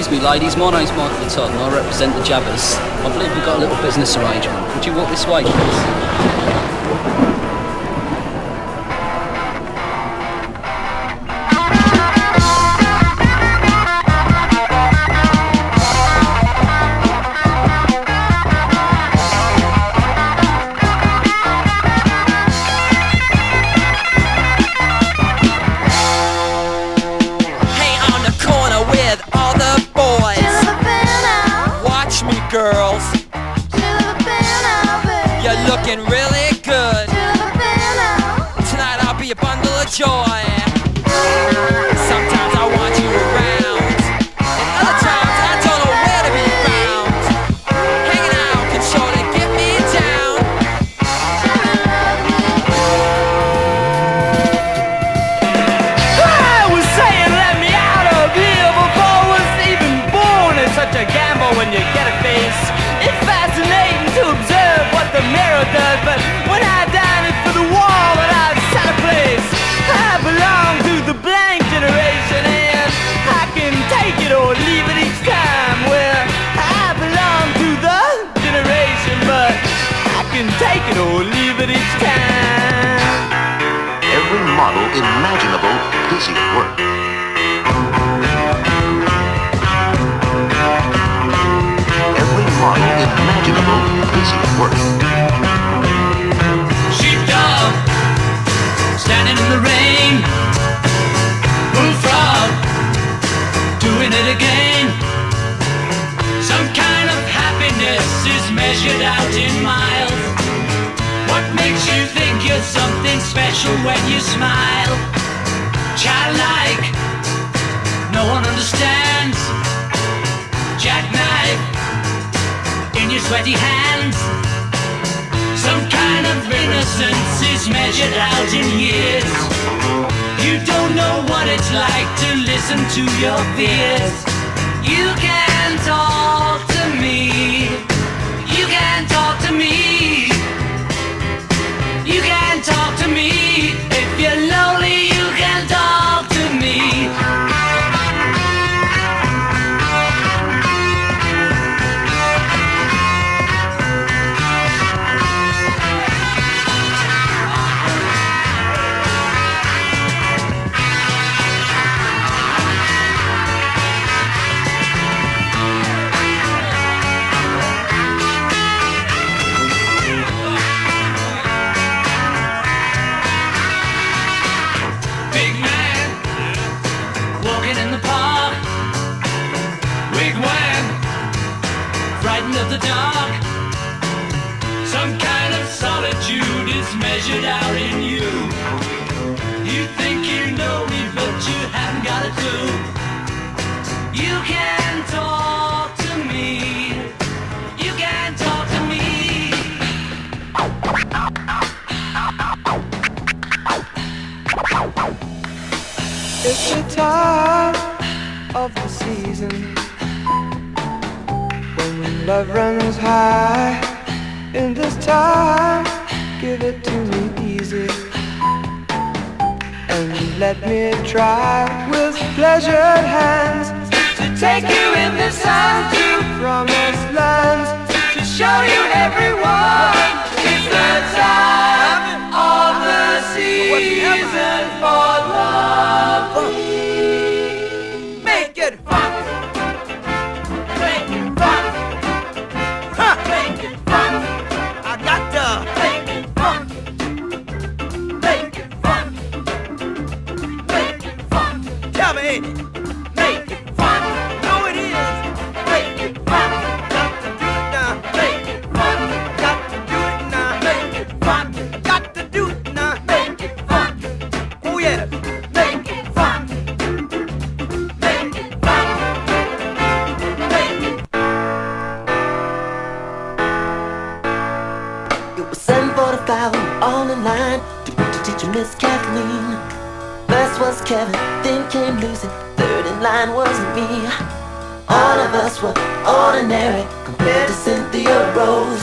Excuse me, ladies. My name's Michael Todd, and I represent the Jabbers. I believe we've got a little business arrangement. Would you walk this way, please? Girls. You're looking really good. Tonight I'll be a bundle of joy. Model imaginable busy work. Every model imaginable busy work. Sheepdog, standing in the rain. Bullfrog, doing it again. Some kind of happiness is measured out in miles. What makes you think you're something special when you smile? Childlike, no one understands. Jackknife in your sweaty hands. Some kind of innocence is measured out in years. You don't know what it's like to listen to your fears. You can talk in you. You think you know me, but you haven't got a clue. You can talk to me. You can talk to me. It's the time of the season when love runs high. In this time, give it to me and let me try with pleasured hands to take you in the sun to promised lands to show you everyone. It's the time All in line to beat the teacher, Miss Kathleen. First was Kevin, then came Lucy, third in line was me. All of us were ordinary compared to Cynthia Rose.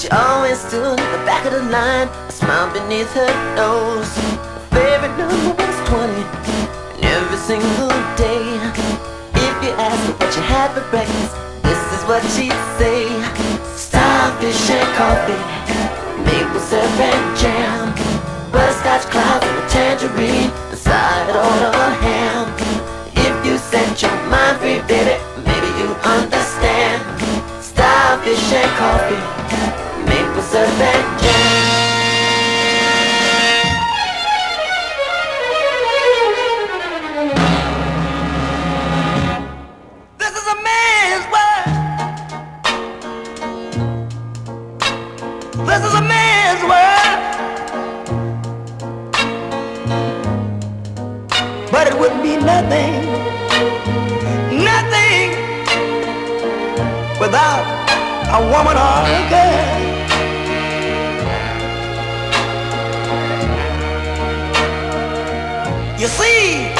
She always stood at the back of the line, a smile beneath her nose. Her favorite number was 20, and every single day. If you ask her what you had for breakfast, this is what she'd say. Starfish and coffee. It was a red jam, butterscotch clouds and a tangerine, a side order of ham. If you set your mind free, baby, maybe you understand. Starfish and coffee. A woman or a girl. You see,